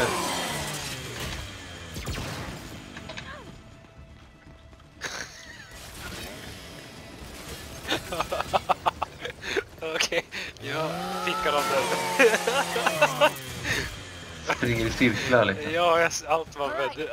nu. Okej, jag fickar dem där. Springer i cirklar liksom. Ja, allt var väldigt...